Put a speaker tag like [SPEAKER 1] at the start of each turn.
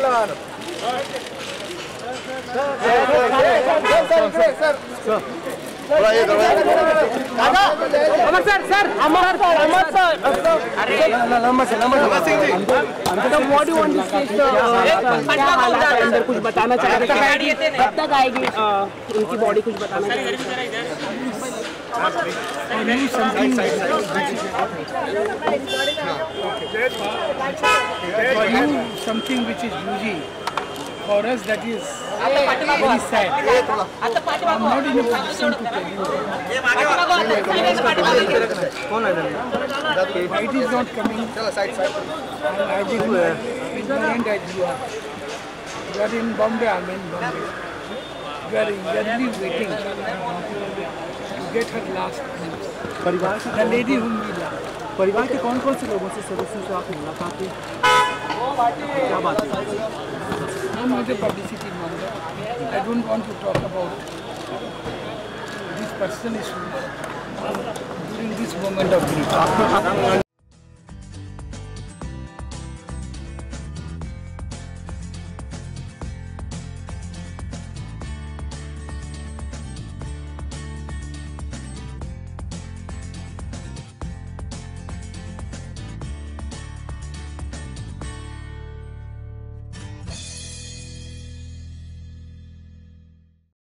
[SPEAKER 1] Kalyan Amar sir sir Amar sir Amar sir अरे नमस्ते नमस्ते अंकल व्हाट डू वांट अंदर कुछ बताना चाह रहे हैं तक आएगी उनकी बॉडी कुछ बताना चाहिए
[SPEAKER 2] For you, something which is Yuji, for us that is very sad. I'm not in a position to tell you. It is not coming? I didn't ignorant as you are. You are in Bombay, I'm in Bombay. You are eagerly waiting get her last
[SPEAKER 3] परिवार की
[SPEAKER 2] तो lady हूँ
[SPEAKER 3] परिवार के कौन कौन से लोगों से सदस्यों से आप मुलाकात की क्या बात है?
[SPEAKER 2] मुझे publicity I don't want to talk about this personal issue during this moment of grief